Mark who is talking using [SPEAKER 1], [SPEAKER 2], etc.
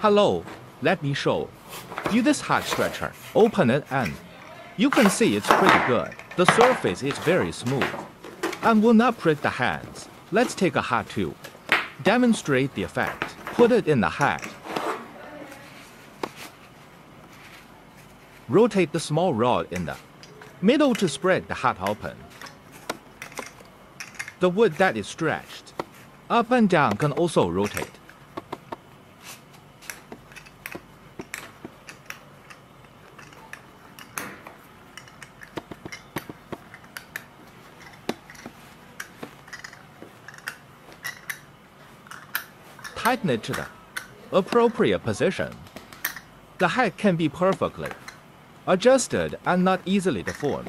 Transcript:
[SPEAKER 1] Hello, let me show you this hat stretcher. Open it and you can see it's pretty good. The surface is very smooth and will not prick the hands. Let's take a hat too. Demonstrate the effect. Put it in the hat. Rotate the small rod in the middle to spread the hat open. The wood that is stretched up and down can also rotate. Tighten it to the appropriate position. The hat can be perfectly adjusted and not easily deformed.